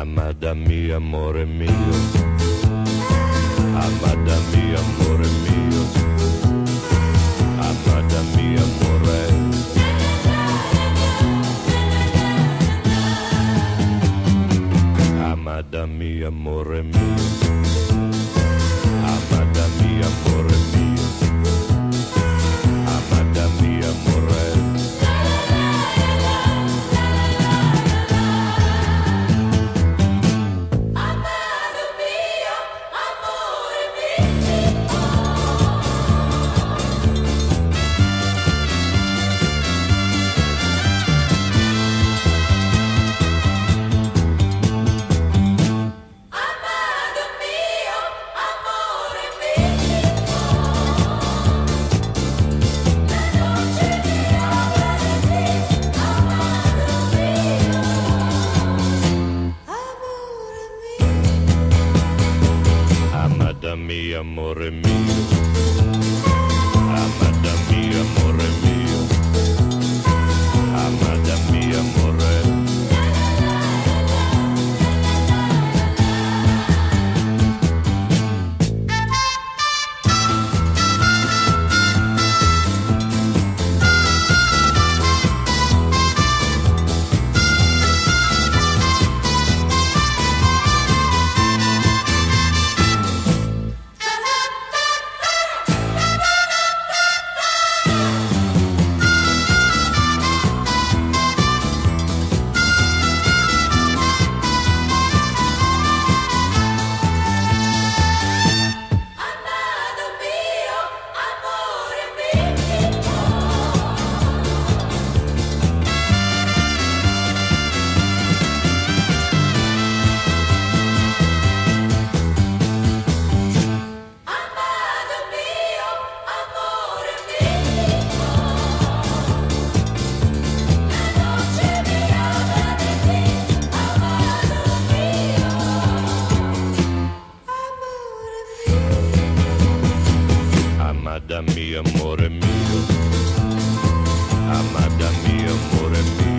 Amada mia, amore mio. Amada mia, amore mio. Amada mia, amore. Amada mia, amore mio. mi amor mío. amada mia, amore mio, amada mia, amore mio.